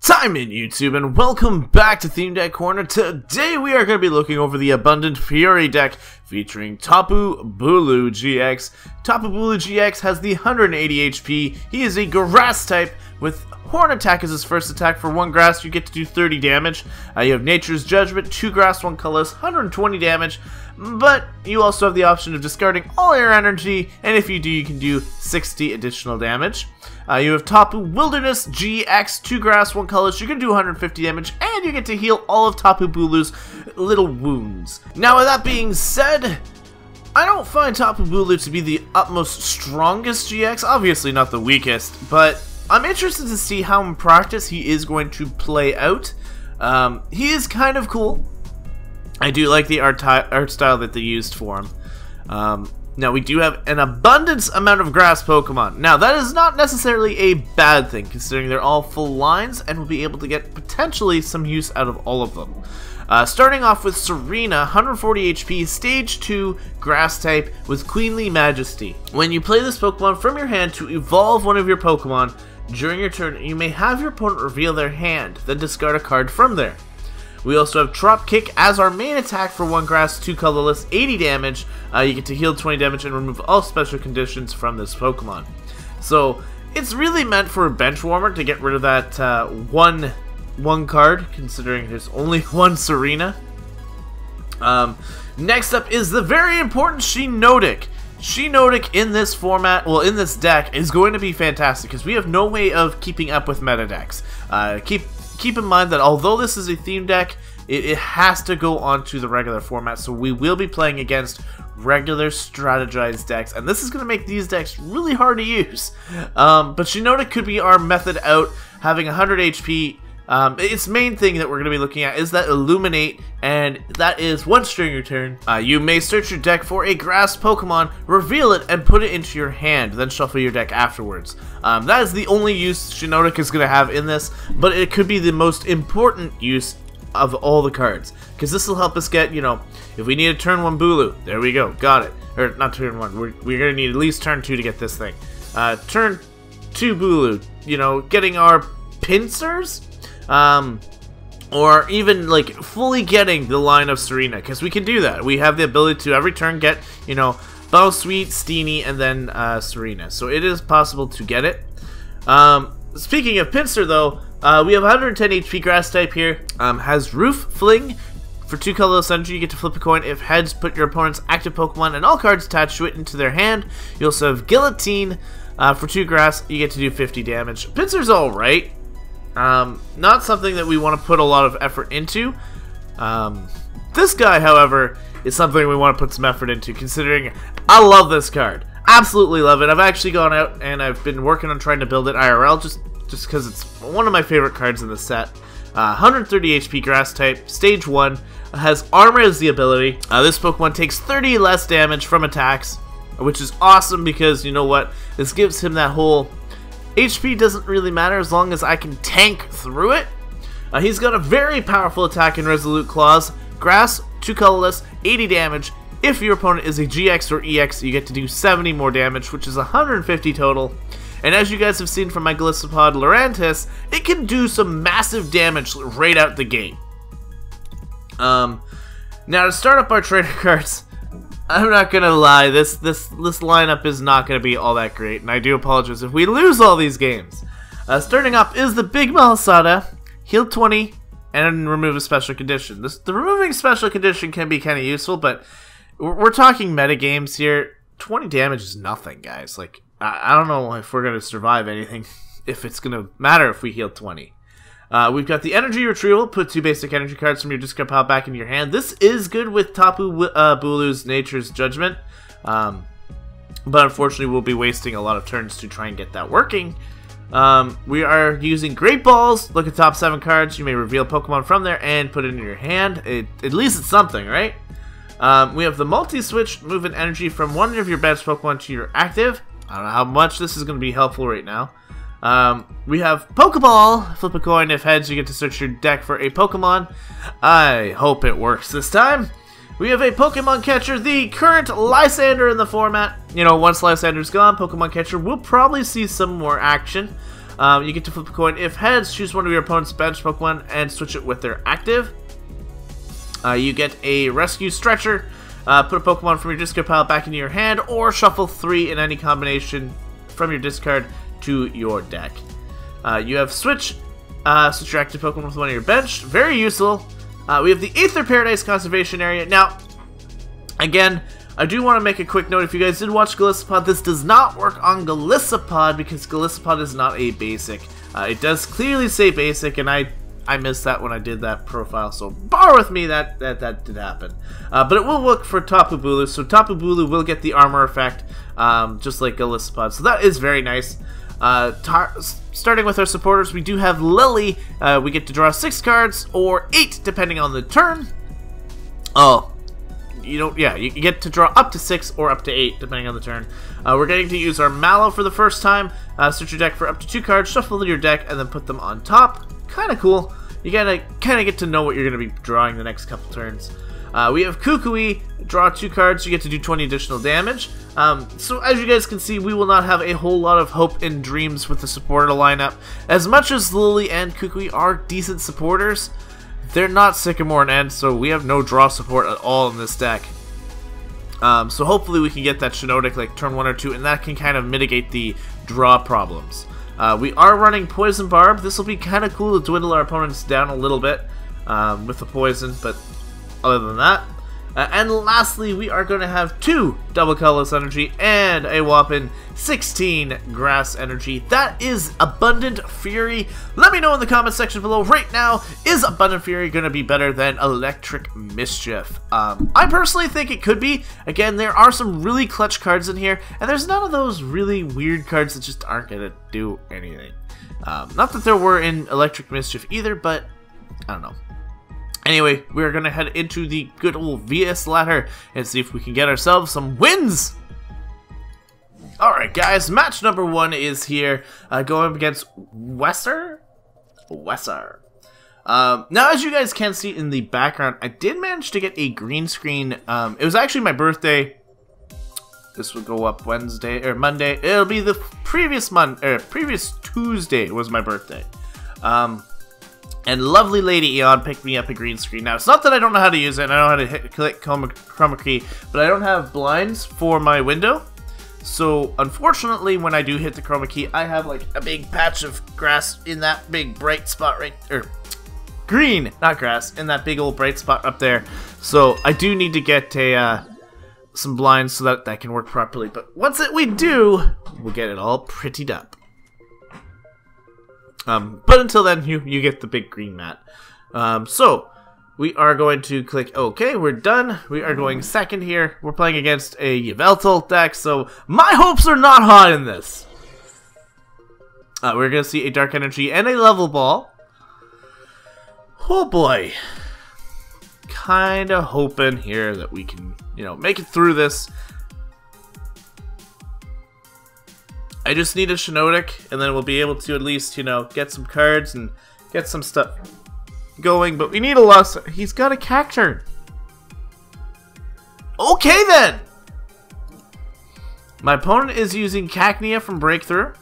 Time In YouTube and welcome back to Theme Deck Corner. Today we are going to be looking over the Abundant Fury deck featuring Tapu Bulu GX. Tapu Bulu GX has the 180 HP. He is a grass type with Horn Attack as his first attack. For one grass, you get to do 30 damage. Uh, you have Nature's Judgment, two grass, one colorless, 120 damage. But you also have the option of discarding all your energy, and if you do, you can do 60 additional damage. Uh, you have Tapu Wilderness GX, two grass, one colorless. You can do 150 damage, and you get to heal all of Tapu Bulu's little wounds. Now, with that being said, I don't find Tapu Bulu to be the utmost strongest GX, obviously not the weakest, but I'm interested to see how in practice he is going to play out. Um, he is kind of cool. I do like the art, art style that they used for him. Um, now, we do have an abundance amount of grass Pokemon. Now, that is not necessarily a bad thing, considering they're all full lines, and we'll be able to get potentially some use out of all of them. Uh, starting off with Tsareena, 140 HP, Stage 2, Grass type, with Queenly Majesty. When you play this Pokemon from your hand to evolve one of your Pokemon, during your turn, you may have your opponent reveal their hand, then discard a card from there. We also have Drop Kick as our main attack for one grass, two colorless, 80 damage. Uh, you get to heal 20 damage and remove all special conditions from this Pokemon. So it's really meant for a bench warmer to get rid of that uh, one one card, considering there's only one Tsareena. Um, next up is the very important Shiinotic. Shiinotic in this format, well, in this deck, is going to be fantastic because we have no way of keeping up with meta decks. Uh, keep keep in mind that although this is a theme deck, it, it, has to go onto the regular format, so we will be playing against regular strategized decks, and this is going to make these decks really hard to use. Um, but Shiinotic could be our method out, having 100 HP, um, its main thing that we're going to be looking at is that Illuminate, and that is once during your turn, uh, you may search your deck for a grass Pokemon, reveal it, and put it into your hand, then shuffle your deck afterwards. Um, that is the only use Shiinotic is going to have in this, but it could be the most important use of all the cards, because this will help us get, you know, if we need a turn 1 Bulu, there we go, got it. Or, not turn 1, we're, we're going to need at least turn 2 to get this thing. Uh, turn 2 Bulu, you know, getting our Pinsirs? Um, or even like fully getting the line of Tsareena, because we can do that. We have the ability to every turn get, you know, Bounsweet, Steenee, and then uh, Tsareena. So it is possible to get it. Um, speaking of Pinsir, though, uh, we have 110 HP grass type here. Um, has Roof Fling. For two colorless energy, you get to flip a coin. If heads, put your opponent's active Pokemon and all cards attached to it into their hand. You also have Guillotine. Uh, for two grass, you get to do 50 damage. Pinsir's alright. Um, not something that we want to put a lot of effort into. Um, this guy, however, is something we want to put some effort into, considering I love this card. Absolutely love it. I've actually gone out and I've been working on trying to build it IRL just just because it's one of my favorite cards in the set. Uh, 130 HP grass type, stage 1, has armor as the ability. Uh, this Pokemon takes 30 less damage from attacks, which is awesome because, you know what, this gives him that whole HP doesn't really matter as long as I can tank through it. Uh, he's got a very powerful attack in Resolute Claws. Grass, 2 colorless, 80 damage. If your opponent is a GX or EX, you get to do 70 more damage, which is 150 total. And as you guys have seen from my Golisopod Lurantis, it can do some massive damage right out the gate. Um, now to start up our trainer cards, I'm not gonna lie, this this this lineup is not gonna be all that great, and I do apologize if we lose all these games. Uh, starting up is the Big Malasada, heal 20, and remove a special condition. This, the removing special condition can be kind of useful, but we're, we're, talking meta games here. 20 damage is nothing, guys. Like, I, I don't know if we're gonna survive anything, if it's gonna matter if we heal 20. Uh, we've got the energy retrieval. Put two basic energy cards from your discard pile back into your hand. This is good with Tapu uh, Bulu's Nature's Judgment. Um, but unfortunately, we'll be wasting a lot of turns to try and get that working. Um, we are using Great Balls. Look at top seven cards. You may reveal Pokemon from there and put it in your hand. It, at least it's something, right? Um, we have the multi-switch. Move an energy from one of your bench Pokemon to your active. I don't know how much this is going to be helpful right now. Um, we have Pokeball. Flip a coin. If heads, you get to search your deck for a Pokemon. I hope it works this time. We have a Pokemon Catcher, the current Lysandre in the format. You know, once Lysandre's gone, Pokemon Catcher will probably see some more action. Um, you get to flip a coin. If heads, choose one of your opponent's bench Pokemon and switch it with their active. Uh, you get a rescue stretcher. Uh, put a Pokemon from your discard pile back into your hand, or shuffle three in any combination from your discard to your deck. Uh, you have switch, uh, switch your active Pokemon with one of your bench. Very useful. Uh, we have the Aether Paradise Conservation Area. Now, again, I do want to make a quick note. If you guys did watch Golisopod, this does not work on Golisopod because Golisopod is not a basic. Uh, it does clearly say basic, and I I missed that when I did that profile, so bar with me that that, that did happen. Uh, but it will work for Tapu Bulu, so Tapu Bulu will get the armor effect, um, just like Golisopod, so that is very nice. Uh, starting with our supporters, we do have Lillie. Uh, we get to draw six cards, or eight, depending on the turn. Oh, you don't, yeah, you get to draw up to six or up to eight, depending on the turn. Uh, we're getting to use our Mallow for the first time. Uh, search your deck for up to two cards, shuffle your deck, and then put them on top. Kind of cool you gotta kind of get to know what you're to be drawing the next couple turns. Uh, we have Kukui, draw two cards, you get to do 20 additional damage. Um, so as you guys can see, we will not have a whole lot of hope and dreams with the supporter lineup. As much as Lillie and Kukui are decent supporters, they're not Sycamore and N, so we have no draw support at all in this deck. Um, so hopefully we can get that Shiinotic like turn 1 or 2, and that can kind of mitigate the draw problems. Uh, we are running Poison Barb. This will be kind of cool to dwindle our opponents down a little bit um, with the poison, but other than that, uh, and lastly, we are going to have two double colorless energy and a whopping 16 grass energy. That is Abundant Fury. Let me know in the comment section below right now, is Abundant Fury going to be better than Electric Mischief? Um, I personally think it could be. Again, there are some really clutch cards in here, and there's none of those really weird cards that just aren't going to do anything. Um, not that there were in Electric Mischief either, but I don't know. Anyway, we're to head into the good old VS ladder and see if we can get ourselves some wins! Alright guys, match number one is here, uh, going up against Wesser? Wesser. Um, now, as you guys can see in the background, I did manage to get a green screen. Um, it was actually my birthday. This will go up Wednesday or Monday. It'll be the previous month or previous Tuesday was my birthday. Um, and lovely Lady Eon picked me up a green screen. Now, it's not that I don't know how to use it, and I know how to hit, click chroma, chroma key, but I don't have blinds for my window. So, unfortunately, when I do hit the chroma key, I have like a big patch of grass in that big bright spot right, or green, not grass, in that big old bright spot up there. So, I do need to get a, uh, some blinds so that that can work properly. But once it we do, we'll get it all prettied up. Um, but until then, you, you get the big green mat. Um, so, we are going to click OK. We're done. We are going second here. We're playing against a Yveltal deck, so my hopes are not high in this. Uh, we're going to see a Dark Energy and a Level Ball. Oh boy. Kind of hoping here that we can, you know, make it through this. I just need a Shiinotic, and then we'll be able to at least, you know, get some cards and get some stuff going. But we need a lot. He's got a Cacturne. Okay, then! My opponent is using Cacnea from Breakthrough.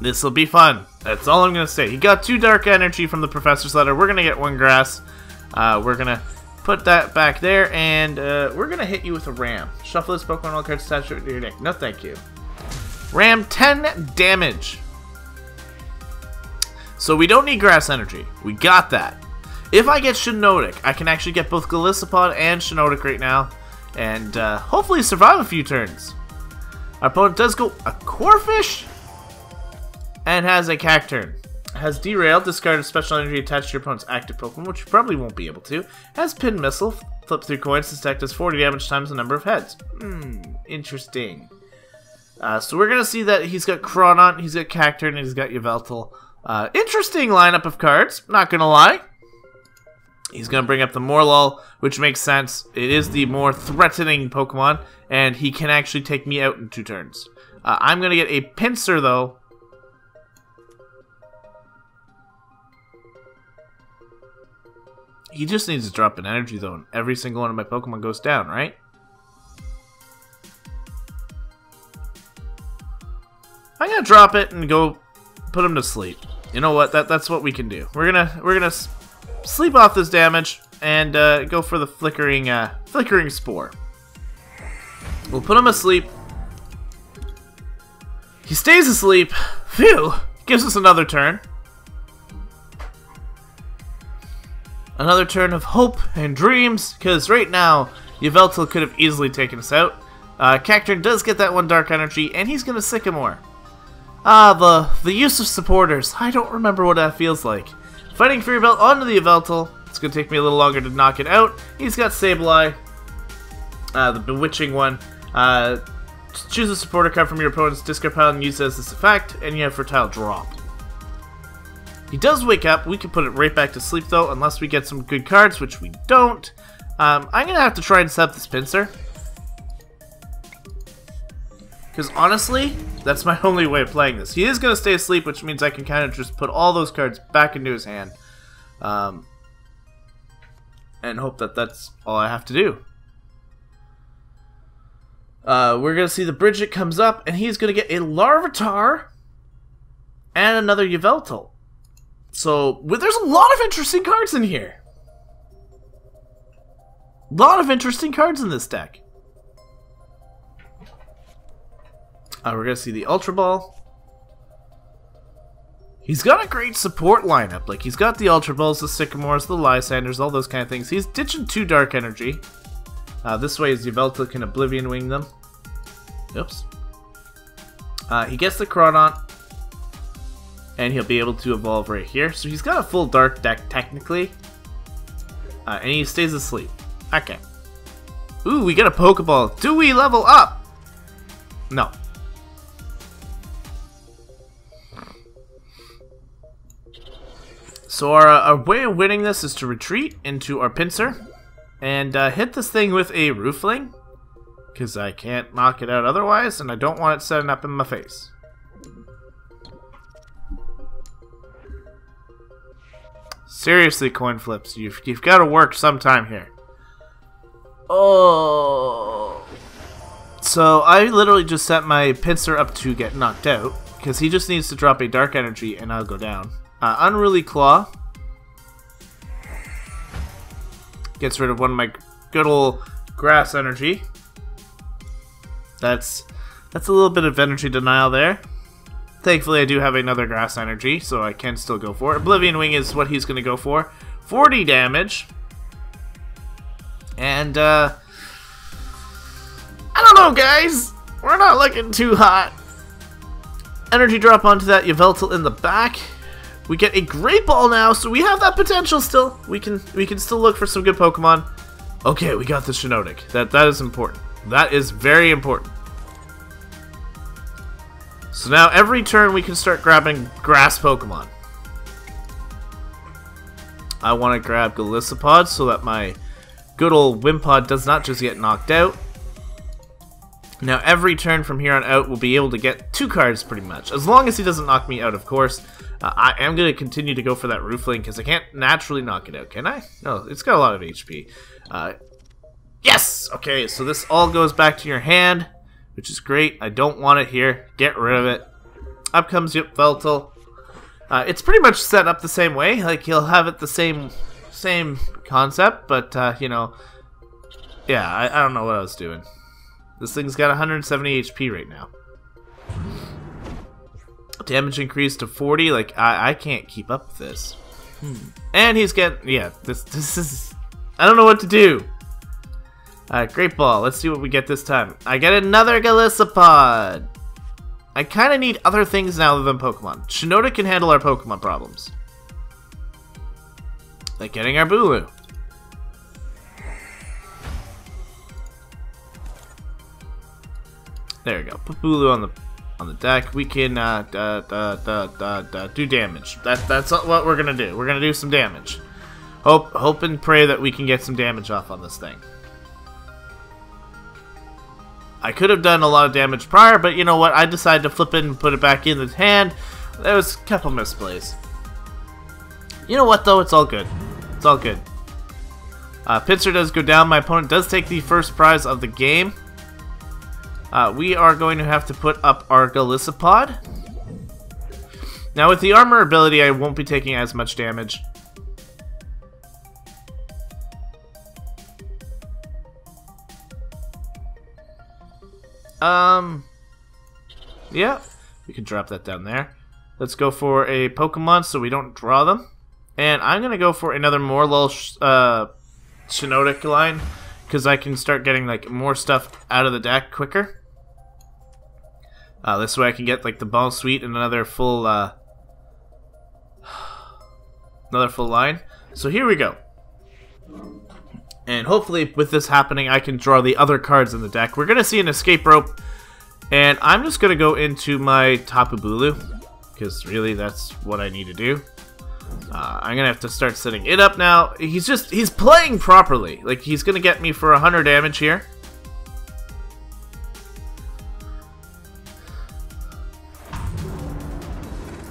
This will be fun. That's all I'm going to say. He got two Dark Energy from the Professor's Letter. We're going to get one Grass. Uh, we're going to Put that back there, and uh, we're going to hit you with a Ram. Shuffle this Pokemon all cards attached to your deck. No thank you. Ram 10 damage. So we don't need Grass Energy. We got that. If I get Shiinotic, I can actually get both Golisopod and Shiinotic right now. And uh, hopefully survive a few turns. Our opponent does go a Corphish and has a Cacturne has Derailed, discarded special energy attached to your opponent's active Pokemon, which you probably won't be able to. Has Pin Missile, flip through coins, this deck does 40 damage times the number of heads. Hmm, interesting. Uh, so we're going to see that he's got Chronon, he's got Cacturne, and he's got Yveltal. Uh, interesting lineup of cards, not going to lie. He's going to bring up the Morelull, which makes sense. It is the more threatening Pokemon, and he can actually take me out in two turns. Uh, I'm going to get a Pinsir, though, He just needs to drop an energy though, and every single one of my Pokemon goes down, right? I'm gonna drop it and go put him to sleep. You know what? That that's what we can do. We're gonna we're gonna sleep off this damage and uh, go for the flickering uh, flickering spore. We'll put him asleep. He stays asleep. Phew! Gives us another turn. Another turn of hope and dreams, because right now, Yveltal could have easily taken us out. Uh, Cacturne does get that one Dark Energy, and he's going to Sycamore. Ah, the, the use of supporters. I don't remember what that feels like. Fighting Fury Belt onto the Yveltal. It's going to take me a little longer to knock it out. He's got Sableye, uh, the Bewitching one. Uh, choose a supporter card from your opponent's discard pile and use it as this effect, and you have Fertile Drop. He does wake up. We can put it right back to sleep, though, unless we get some good cards, which we don't. Um, I'm going to have to try and set up this Pinsir. Because honestly, that's my only way of playing this. He is going to stay asleep, which means I can kind of just put all those cards back into his hand. Um, and hope that that's all I have to do. Uh, we're going to see the Brigette comes up, and he's going to get a Larvitar and another Yveltal. So, well, there's a lot of interesting cards in here. A lot of interesting cards in this deck. Uh, we're going to see the Ultra Ball. He's got a great support lineup. Like, he's got the Ultra Balls, the Sycamores, the Lysandres, all those kind of things. He's ditching two Dark Energy. Uh, this way, his Yveltal can Oblivion Wing them. Oops. Uh, he gets the Crawdaunt and he'll be able to evolve right here. So he's got a full dark deck technically, uh, and he stays asleep. Okay. Ooh, we get a Pokeball. Do we level up? No. So our, uh, our way of winning this is to retreat into our Pinsir and uh, hit this thing with a Roof Fling because I can't knock it out otherwise and I don't want it setting up in my face. Seriously, coin flips, you've you've got to work sometime here. Oh. So I literally just set my Pinsir up to get knocked out because he just needs to drop a dark energy and I'll go down. Uh, Unruly Claw gets rid of one of my good old grass energy. That's that's a little bit of energy denial there. Thankfully, I do have another grass energy, so I can still go for it. Oblivion Wing is what he's going to go for. 40 damage. And, uh... I don't know, guys! We're not looking too hot. Energy drop onto that Yveltal in the back. We get a Great Ball now, so we have that potential still. We can we can still look for some good Pokemon. Okay, we got the Shiinotic. That That is important. That is very important. So now every turn we can start grabbing grass Pokemon. I want to grab Golisopod so that my good old Wimpod does not just get knocked out. Now every turn from here on out we'll be able to get two cards pretty much. As long as he doesn't knock me out, of course. Uh, I am going to continue to go for that Roof Fling because I can't naturally knock it out, can I? No, it's got a lot of HP. Uh, yes! Okay, so this all goes back to your hand which is great. I don't want it here. Get rid of it. Up comes Yveltal. Uh, it's pretty much set up the same way. Like, he'll have it the same same concept, but, uh, you know, yeah, I, I don't know what I was doing. This thing's got 170 HP right now. Damage increased to 40. Like, I, I can't keep up with this. Hmm. And he's getting... Yeah, this, this is... I don't know what to do. Alright, great ball. Let's see what we get this time. I get another Golisopod! I kind of need other things now than Pokemon. Shinoda can handle our Pokemon problems. Like getting our Bulu. There we go. Put Bulu on the on the deck. We can uh, da, da, da, do damage. That, that's what we're gonna do. We're gonna do some damage. Hope, hope and pray that we can get some damage off on this thing. I could have done a lot of damage prior, but you know what? I decided to flip it and put it back in the hand. There was a couple misplays. You know what, though? It's all good. It's all good. Uh, Pinsir does go down. My opponent does take the first prize of the game. Uh, we are going to have to put up our Golisopod. Now with the armor ability, I won't be taking as much damage. Um, yeah, we can drop that down there. Let's go for a Pokemon so we don't draw them. And I'm going to go for another Morelull sh uh, Shiinotic line because I can start getting like more stuff out of the deck quicker. Uh, this way I can get like the Bounsweet and another full uh, another full line. So here we go. And hopefully with this happening I can draw the other cards in the deck. We're going to see an escape rope. And I'm just going to go into my Tapu Bulu. Because really that's what I need to do. Uh, I'm gonna have to start setting it up now. He's just, he's playing properly. Like, he's gonna get me for 100 damage here.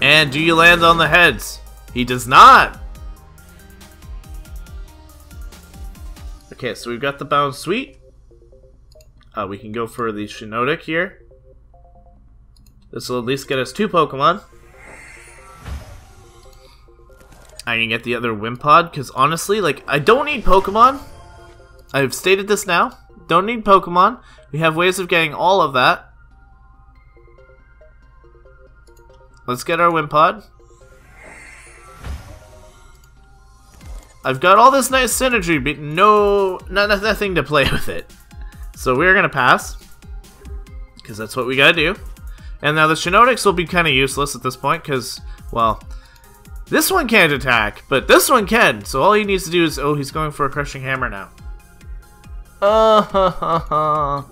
And do you land on the heads? He does not! Okay, so we've got the Bounsweet. Uh, we can go for the Shiinotic here. This will at least get us two Pokemon. I can get the other Wimpod, because honestly, like, I don't need Pokemon. I've stated this now. Don't need Pokemon. We have ways of getting all of that. Let's get our Wimpod. I've got all this nice synergy, but no, not, nothing to play with it. So we're gonna pass. Because that's what we gotta do. And now the Shiinotics will be kind of useless at this point, because, well, this one can't attack, but this one can. So all he needs to do is... Oh, he's going for a Crushing Hammer now. Uh, ha, ha, ha.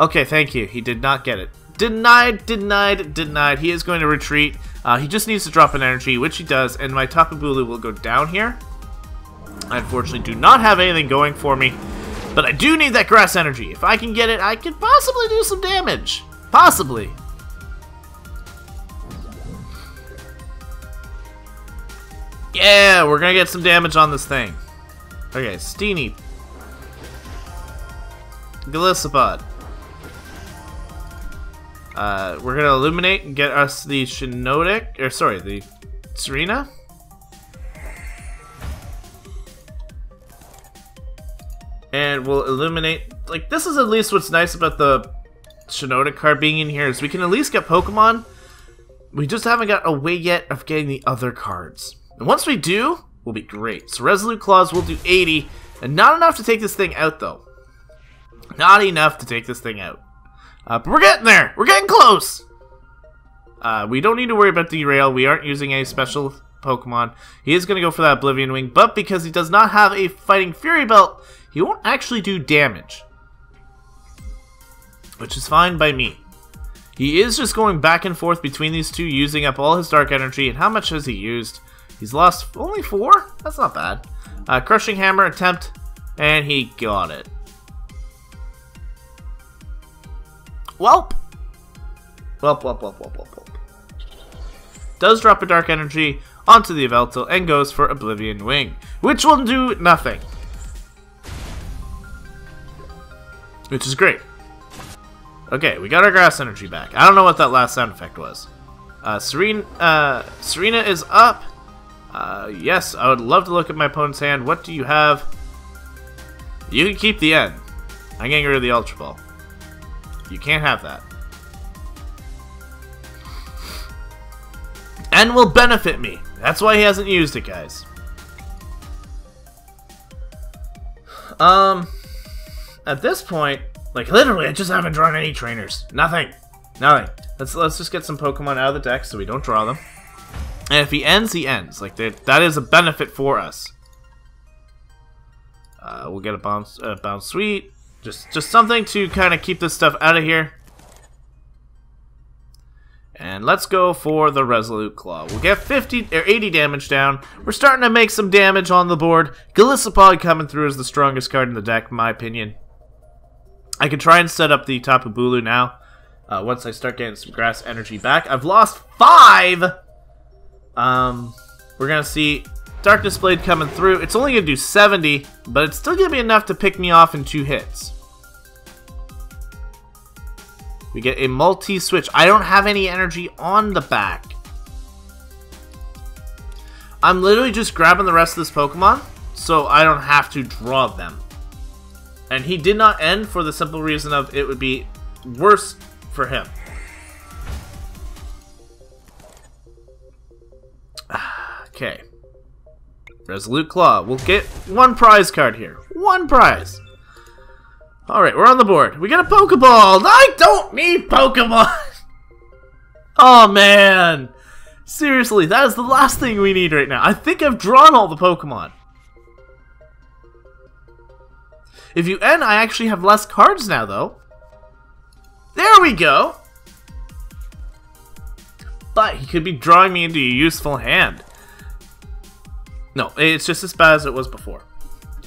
Okay, thank you. He did not get it. Denied, denied, denied. He is going to retreat. Uh, he just needs to drop an energy, which he does, and my Tapu Bulu will go down here. I unfortunately do not have anything going for me, but I do need that grass energy. If I can get it, I could possibly do some damage. Possibly. Yeah, we're gonna get some damage on this thing. Okay, Steenee. Golisopod. Uh, we're gonna illuminate and get us the Shiinotic, or sorry, the Tsareena. And we'll illuminate, like, this is at least what's nice about the Shiinotic card being in here, is we can at least get Pokemon. We just haven't got a way yet of getting the other cards. And once we do, we'll be great. So Resolute Claws will do 80, and not enough to take this thing out, though. Not enough to take this thing out. Uh, but we're getting there! We're getting close! Uh, we don't need to worry about Derail. We aren't using any special Pokemon. He is going to go for that Oblivion Wing, but because he does not have a Fighting Fury Belt, he won't actually do damage. Which is fine by me. He is just going back and forth between these two, using up all his Dark Energy, and how much has he used? He's lost only four? That's not bad. Uh, crushing Hammer attempt, and he got it. Welp! Welp, welp, welp, welp, welp, welp. Does drop a Dark Energy onto the Yveltal and goes for Oblivion Wing, which will do nothing. Which is great. Okay, we got our Grass Energy back. I don't know what that last sound effect was. Uh, Serene, uh, Tsareena is up. Uh, yes, I would love to look at my opponent's hand. What do you have? You can keep the N. I'm getting rid of the Ultra Ball. You can't have that. And will benefit me. That's why he hasn't used it, guys. Um, at this point, like literally, I just haven't drawn any trainers. Nothing. Nothing. Let's let's just get some Pokemon out of the deck so we don't draw them. And if he ends, he ends. Like, that is a benefit for us. Uh, we'll get a bounce, uh, Bounsweet. Just, just something to kind of keep this stuff out of here. And let's go for the Resolute Claw. We'll get 50 or 80 damage down. We're starting to make some damage on the board. Golisopod coming through is the strongest card in the deck, in my opinion. I can try and set up the Tapu Bulu now. Uh, once I start getting some grass energy back. I've lost five! Um, we're going to see Darkness Blade coming through. It's only going to do 70, but it's still going to be enough to pick me off in two hits. We get a multi-switch. I don't have any energy on the back. I'm literally just grabbing the rest of this Pokemon so I don't have to draw them. And he did not end for the simple reason of it would be worse for him. okay. Resolute Claw. We'll get one prize card here. One prize. Alright, we're on the board. We got a Pokeball! I don't need Pokemon! oh, man! Seriously, that is the last thing we need right now. I think I've drawn all the Pokemon. If you end, I actually have less cards now, though. There we go! But he could be drawing me into a useful hand. No, it's just as bad as it was before.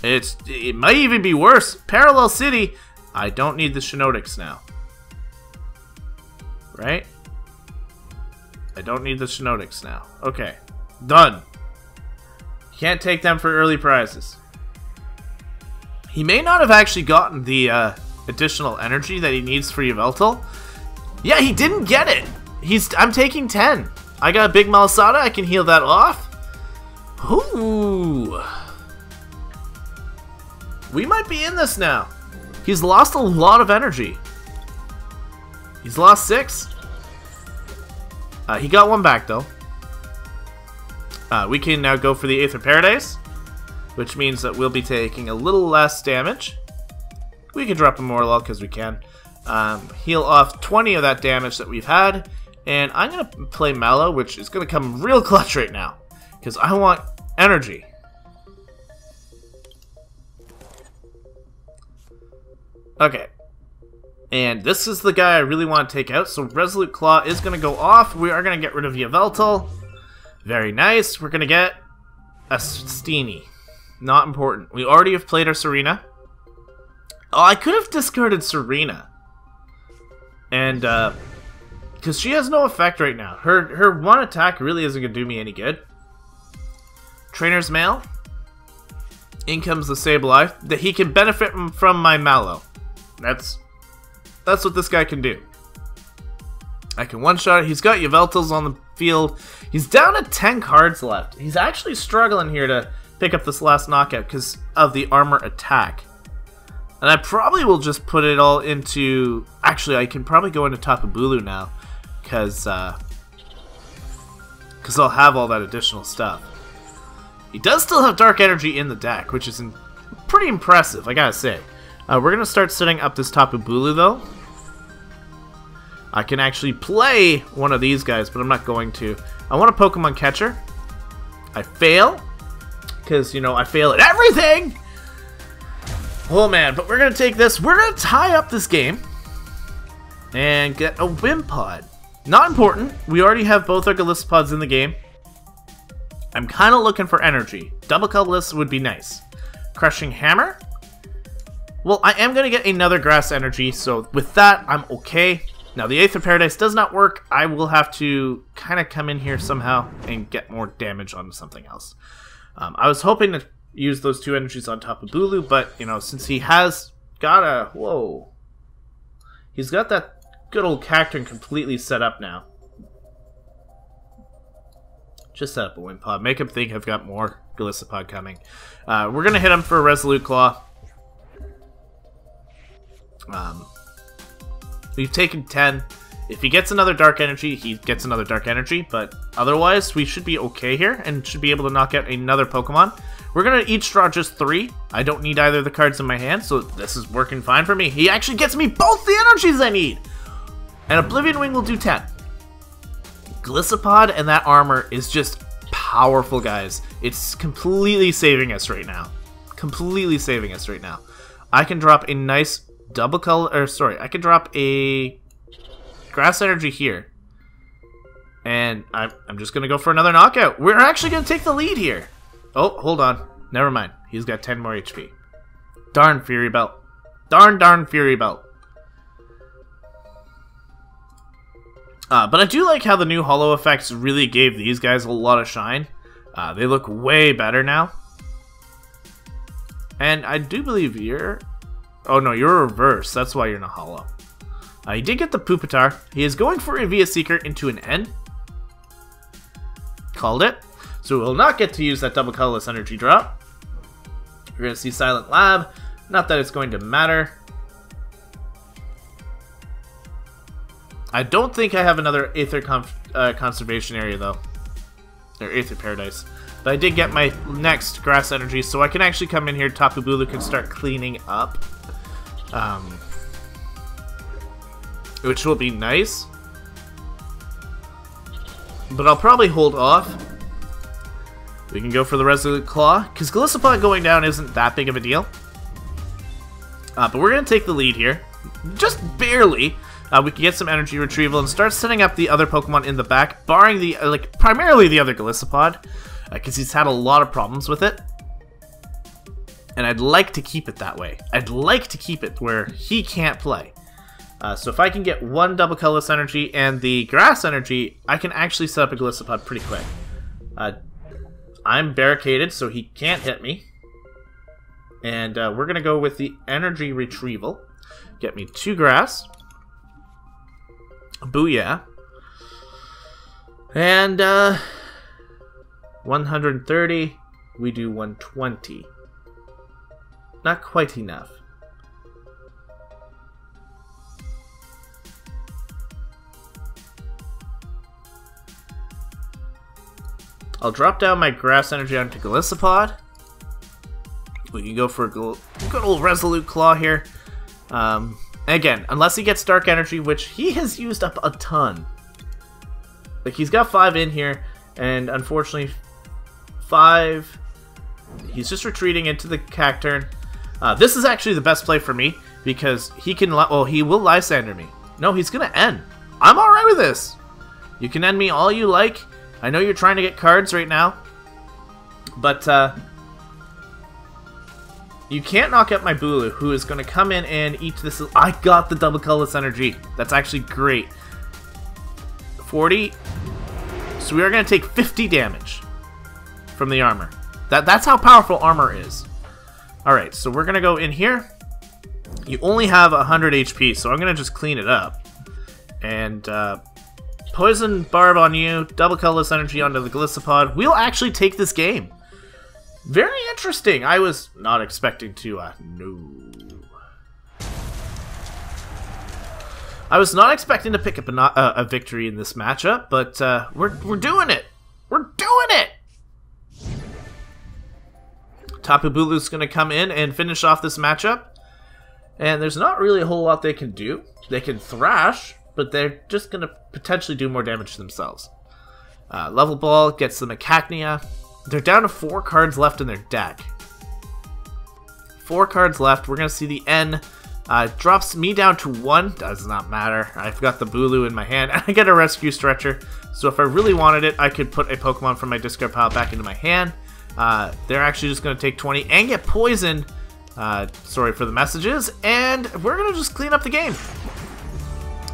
It's It might even be worse. Parallel City. I don't need the Shiinotics now. Right? I don't need the Shiinotics now. Okay. Done. Can't take them for early prizes. He may not have actually gotten the uh, additional energy that he needs for Yveltal. Yeah, he didn't get it. He's. I'm taking 10. I got a big Malasada. I can heal that off. Ooh. We might be in this now. He's lost a lot of energy. He's lost six. Uh, he got one back, though. Uh, we can now go for the Aether Paradise, which means that we'll be taking a little less damage. We can drop a Morlock because we can. Um, heal off 20 of that damage that we've had. And I'm going to play Mallow, which is going to come real clutch right now. Because I want energy. Okay. And this is the guy I really want to take out, so Resolute Claw is going to go off. We are going to get rid of Yveltal. Very nice. We're going to get a Steenee. Not important. We already have played our Tsareena. Oh, I could have discarded Tsareena. And, uh... Because she has no effect right now. Her her one attack really isn't going to do me any good. Trainer's Mail. In comes the Sableye. That he can benefit from my Mallow. That's that's what this guy can do. I can one-shot it. He's got Yveltals on the field. He's down to 10 cards left. He's actually struggling here to pick up this last knockout because of the armor attack. And I probably will just put it all into... Actually, I can probably go into Tapu Bulu now because uh, cause I'll have all that additional stuff. He does still have Dark Energy in the deck, which is pretty impressive, I gotta say. Uh, we're gonna start setting up this Tapu Bulu, though. I can actually play one of these guys, but I'm not going to. I want a Pokemon Catcher. I fail, because, you know, I fail at everything! Oh man, but we're gonna take this, we're gonna tie up this game, and get a Wimpod. Not important, we already have both our Golisopods in the game. I'm kind of looking for energy. Double colorless would be nice. Crushing Hammer? Well, I am going to get another Grass Energy, so with that, I'm okay. Now, the Aether Paradise does not work. I will have to kind of come in here somehow and get more damage onto something else. Um, I was hoping to use those two energies on top of Bulu, but, you know, since he has got a... Whoa. He's got that good old Cacturne completely set up now. Just set up a Wind Wimpod. Make him think I've got more Golisopod coming. Uh, we're going to hit him for a Resolute Claw. Um, we've taken 10. If he gets another Dark Energy, he gets another Dark Energy, but otherwise, we should be okay here and should be able to knock out another Pokemon. We're going to each draw just three. I don't need either of the cards in my hand, so this is working fine for me. He actually gets me both the energies I need! And Oblivion Wing will do 10. Golisopod and that armor is just powerful, guys. It's completely saving us right now. Completely saving us right now. I can drop a nice double color, or sorry, I can drop a grass energy here. And I'm, I'm just going to go for another knockout. We're actually going to take the lead here. Oh, hold on. Never mind. He's got 10 more HP. Darn Fury Belt. Darn, darn Fury Belt. Uh, but I do like how the new holo effects really gave these guys a lot of shine. Uh, they look way better now. And I do believe you're... Oh no, you're reverse. That's why you're not holo. Uh, he did get the Pupitar. He is going for a VS Seeker into an N. Called it. So we'll not get to use that double colorless energy drop. We're going to see Silent Lab. Not that it's going to matter. I don't think I have another Aether uh, Conservation area, though. Or Aether Paradise. But I did get my next Grass Energy, so I can actually come in here, Tapu Bulu can start cleaning up. Um, which will be nice. But I'll probably hold off. We can go for the Resolute Claw, because Golisopod going down isn't that big of a deal. Uh, but we're going to take the lead here. Just barely. Uh, we can get some energy retrieval and start setting up the other Pokemon in the back, barring the, like, primarily the other Golisopod, because uh, he's had a lot of problems with it. And I'd like to keep it that way. I'd like to keep it where he can't play. Uh, so if I can get one double colorless energy and the grass energy, I can actually set up a Golisopod pretty quick. Uh, I'm barricaded, so he can't hit me. And uh, we're going to go with the energy retrieval. Get me two grass. Booyah. And, uh, 130, we do 120. Not quite enough. I'll drop down my grass energy onto Golisopod. We can go for a good old Resolute Claw here. Um, again, unless he gets Dark Energy, which he has used up a ton. Like, he's got five in here, and unfortunately, five... He's just retreating into the Cacturne. Uh, this is actually the best play for me, because he can... Well, he will Lysandre me. No, he's gonna end. I'm alright with this! You can end me all you like. I know you're trying to get cards right now. But, uh, you can't knock out my Bulu, who is going to come in and eat this. I got the double colorless energy. That's actually great. 40. So we are going to take 50 damage from the armor. That That's how powerful armor is. Alright, so we're going to go in here. You only have 100 HP, so I'm going to just clean it up. And uh, Poison Barb on you, double colorless energy onto the Golisopod. We'll actually take this game. Very interesting. I was not expecting to, uh, no. I was not expecting to pick up a, uh, a victory in this matchup, but uh, we're, we're doing it. Tapu Bulu's going to come in and finish off this matchup. And there's not really a whole lot they can do. They can thrash, but they're just going to potentially do more damage to themselves. Uh, Level Ball gets them a Cacnea. They're down to four cards left in their deck. Four cards left. We're going to see the N. Uh, drops me down to one. Does not matter. I've got the Bulu in my hand. I get a Rescue Stretcher. So if I really wanted it, I could put a Pokemon from my discard pile back into my hand. Uh, they're actually just going to take 20 and get poisoned. Uh, sorry for the messages. And we're going to just clean up the game.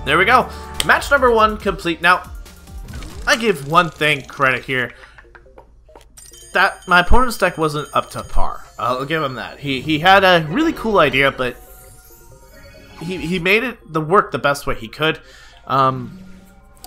There we go. Match number one complete. Now, I give one thing credit here. That my opponent's deck wasn't up to par. I'll give him that. He he had a really cool idea, but he he made it the work the best way he could. Um,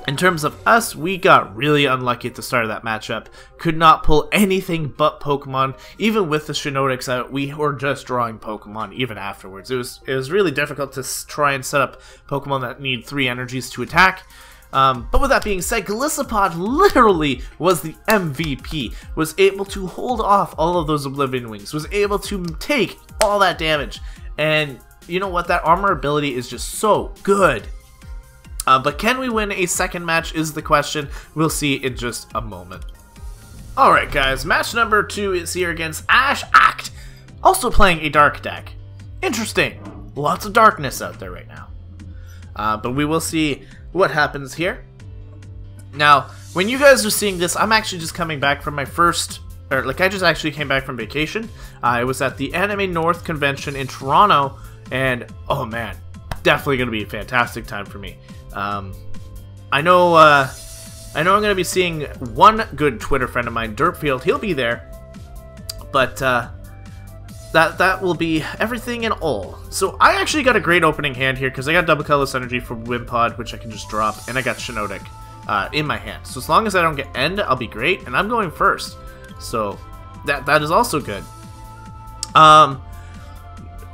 in terms of us, we got really unlucky at the start of that matchup. Could not pull anything but Pokemon. Even with the Shiinotics out, we were just drawing Pokemon even afterwards. It was it was really difficult to try and set up Pokemon that need three energies to attack. Um, but with that being said, Golisopod literally was the MVP, was able to hold off all of those Oblivion Wings, was able to take all that damage, and you know what, that armor ability is just so good. Uh, but can we win a second match is the question. We'll see in just a moment. Alright guys, match number two is here against Ash Act, also playing a dark deck. Interesting. Lots of darkness out there right now. Uh, but we will see what happens here. Now, when you guys are seeing this, I'm actually just coming back from my first, or like I just actually came back from vacation. I was at the Anime North convention in Toronto, and oh man, definitely going to be a fantastic time for me. Um, I know, uh, I know I'm going to be seeing one good Twitter friend of mine, Dirtfield. He'll be there, but uh, that that will be everything and all. So I actually got a great opening hand here because I got double colorless energy from Wimpod, which I can just drop, and I got Shiinotic uh, in my hand. So as long as I don't get N, I'll be great, and I'm going first. So that that is also good. Um,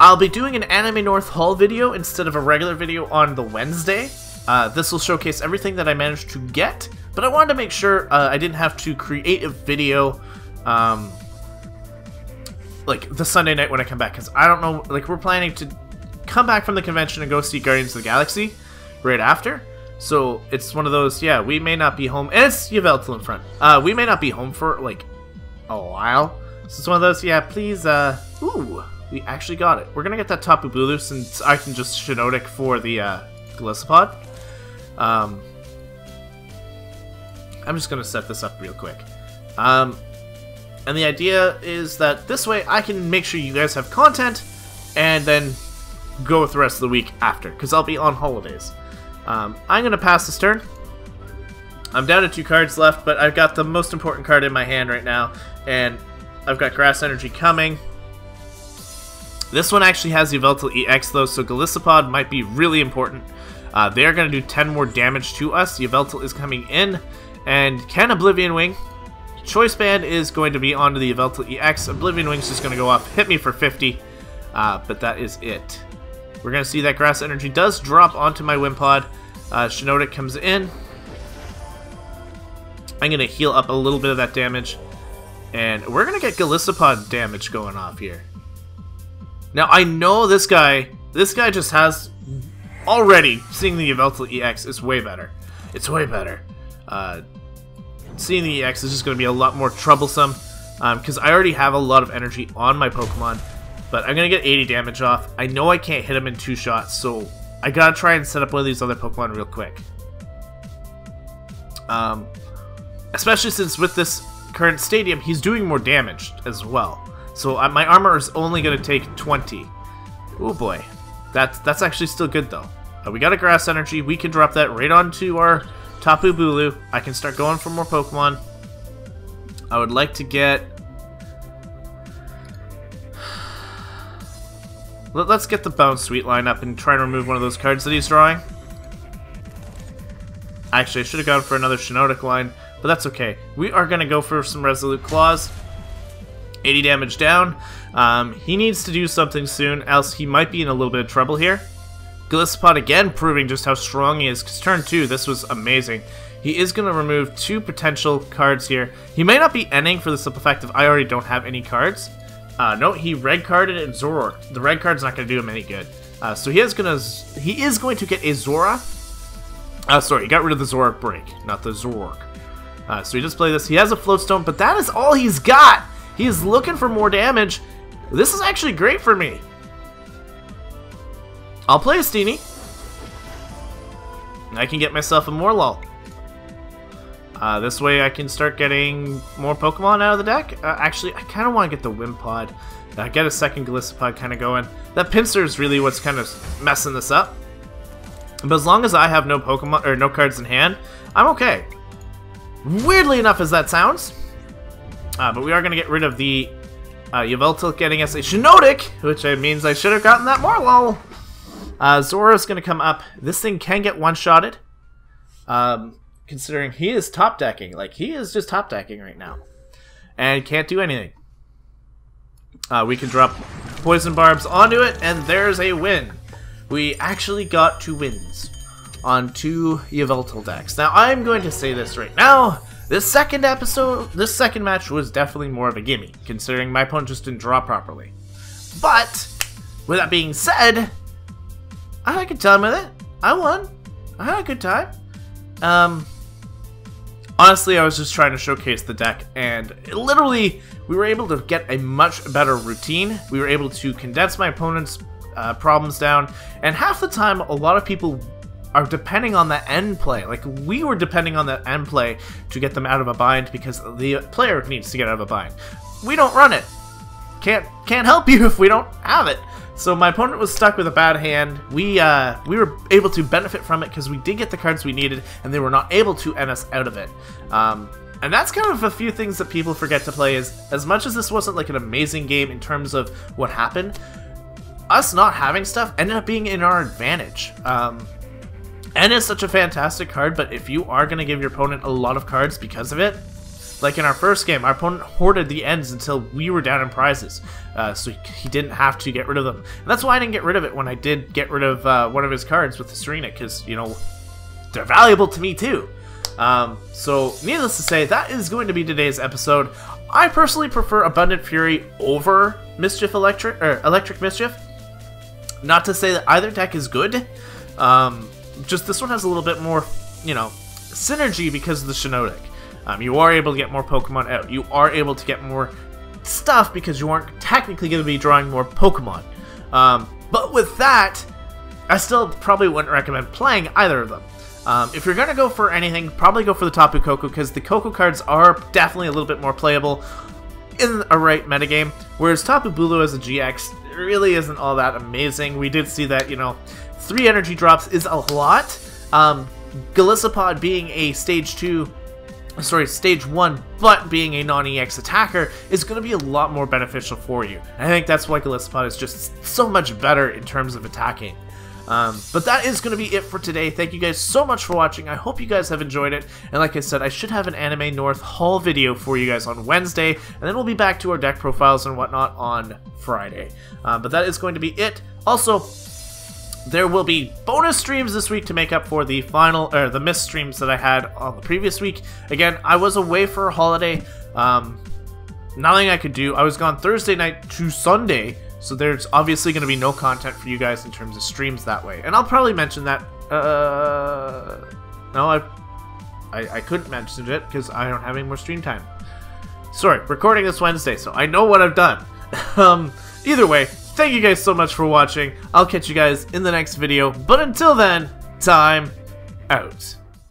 I'll be doing an Anime North haul video instead of a regular video on the Wednesday. Uh, this will showcase everything that I managed to get, but I wanted to make sure uh, I didn't have to create a video um, like the Sunday night when I come back because I don't know. Like we're planning to come back from the convention and go see Guardians of the Galaxy right after. So it's one of those. Yeah, we may not be home. And it's Yveltal in front. Uh, we may not be home for like a while. So it's one of those. Yeah, please. Uh, ooh, we actually got it. We're gonna get that Tapu Bulu since I can just Shiinotic for the uh, Golisopod. Um, I'm just gonna set this up real quick. Um, and the idea is that this way I can make sure you guys have content and then go with the rest of the week after, because I'll be on holidays. Um, I'm going to pass this turn. I'm down to two cards left, but I've got the most important card in my hand right now, and I've got Grass Energy coming. This one actually has the EX though, so Golisopod might be really important. Uh, they are going to do 10 more damage to us. Yveltal is coming in, and can Oblivion Wing Choice Band is going to be onto the Yveltal EX. Oblivion Wing's just going to go off, hit me for 50, uh, but that is it. We're going to see that Grass Energy does drop onto my Wimpod. Uh, Shiinotic comes in. I'm going to heal up a little bit of that damage. And we're going to get Golisopod damage going off here. Now, I know this guy, this guy just has, already, seeing the Yveltal EX is way better. It's way better. Uh, seeing the EX is just going to be a lot more troublesome because um, I already have a lot of energy on my Pokemon. But I'm going to get 80 damage off. I know I can't hit him in two shots, so I got to try and set up one of these other Pokemon real quick. Um, especially since with this current stadium, he's doing more damage as well. So uh, my armor is only going to take 20. Oh boy. That's, that's actually still good though. Uh, we got a Grass Energy. We can drop that right onto our Tapu Bulu. I can start going for more Pokemon. I would like to get... Let's get the Bounsweet line up and try and remove one of those cards that he's drawing. Actually, I should have gone for another Shiinotic line, but that's okay. We are going to go for some Resolute Claws. 80 damage down. Um, he needs to do something soon, else he might be in a little bit of trouble here. Golisopod again proving just how strong he is, because turn 2, this was amazing. He is going to remove two potential cards here. He may not be ending for the simple fact of I already don't have any cards. Uh, no, he red carded in Zoroark. The red card's not going to do him any good. Uh, so he is going to he is going to get a Zorua. Uh, sorry, he got rid of the Zoroark break, not the Zoroark. Uh, so he just play this. He has a Float Stone, but that is all he's got. He's looking for more damage. This is actually great for me. I'll play a Steenee. I can get myself a Morelull. Uh, this way I can start getting more Pokemon out of the deck. Uh, actually, I kind of want to get the Wimpod. Uh, get a second Golisopod kind of going. That Pinsir is really what's kind of messing this up. But as long as I have no Pokemon or no cards in hand, I'm okay. Weirdly enough as that sounds. Uh, but we are going to get rid of the uh, Yveltal getting us a Shiinotic, which means I should have gotten that Morelull. Uh, Zorua's going to come up. This thing can get one-shotted, um, considering he is top decking. Like, he is just top decking right now. And can't do anything. Uh, we can drop Poison Barbs onto it, and there's a win. We actually got two wins on two Yveltal decks. Now, I'm going to say this right now. This second episode, this second match was definitely more of a gimme, considering my opponent just didn't draw properly. But, with that being said, I had a good time with it. I won. I had a good time. Um, honestly, I was just trying to showcase the deck, and literally, we were able to get a much better routine. We were able to condense my opponent's uh, problems down, and half the time, a lot of people are depending on the N play. Like, we were depending on the N play to get them out of a bind because the player needs to get out of a bind. We don't run it. Can't can't help you if we don't have it. So my opponent was stuck with a bad hand. We uh, we were able to benefit from it because we did get the cards we needed, and they were not able to N us out of it. Um, and that's kind of a few things that people forget to play. Is as much as this wasn't like an amazing game in terms of what happened, us not having stuff ended up being in our advantage. Um, N is such a fantastic card, but if you are going to give your opponent a lot of cards because of it, like in our first game, our opponent hoarded the Ns until we were down in prizes, uh, so he, didn't have to get rid of them. And that's why I didn't get rid of it when I did get rid of uh, one of his cards with the Tsareena, because, you know, they're valuable to me too. Um, so, needless to say, that is going to be today's episode. I personally prefer Abundant Fury over Mischief Electric, or Electric Mischief. Not to say that either deck is good, um, just this one has a little bit more, you know, synergy because of the Shiinotic. Um, you are able to get more Pokemon out. You are able to get more stuff because you aren't technically going to be drawing more Pokemon. Um, but with that, I still probably wouldn't recommend playing either of them. Um, if you're going to go for anything, probably go for the Tapu Koko because the Koko cards are definitely a little bit more playable in a right metagame, whereas Tapu Bulu as a GX really isn't all that amazing. We did see that, you know, three energy drops is a lot. Um, Golisopod being a stage 2 sorry, stage 1, but being a non-EX attacker is going to be a lot more beneficial for you. And I think that's why Golisopod is just so much better in terms of attacking. Um, but that is going to be it for today. Thank you guys so much for watching. I hope you guys have enjoyed it. And like I said, I should have an Anime North haul video for you guys on Wednesday. And then we'll be back to our deck profiles and whatnot on Friday. Um, but that is going to be it. Also, there will be bonus streams this week to make up for the final or the missed streams that I had on the previous week. Again, I was away for a holiday. Um, nothing I could do. I was gone Thursday night to Sunday so there's obviously going to be no content for you guys in terms of streams that way. And I'll probably mention that. Uh, no, I, I, I couldn't mention it because I don't have any more stream time. Sorry, recording this Wednesday, so I know what I've done. um, either way, thank you guys so much for watching. I'll catch you guys in the next video. But until then, time out.